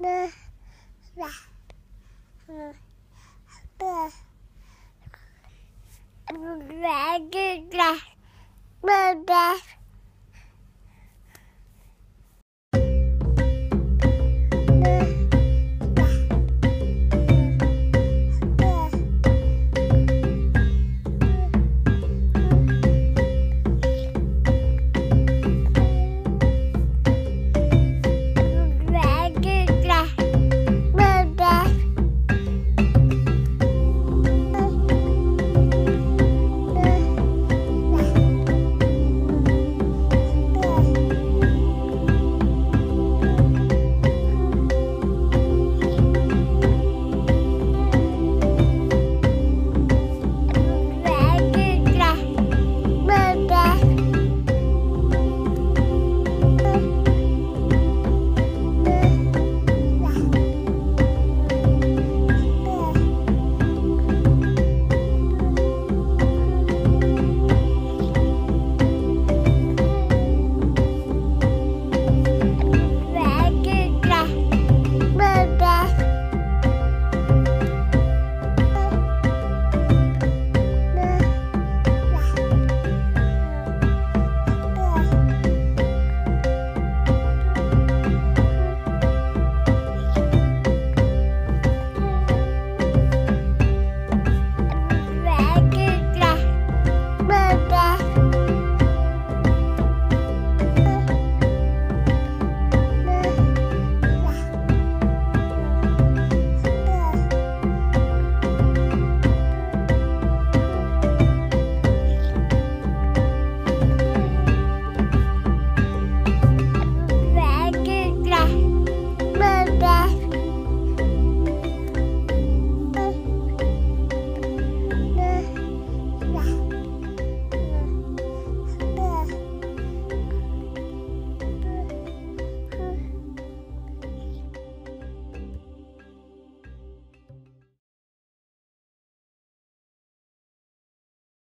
爸爸爸爸爸爸爸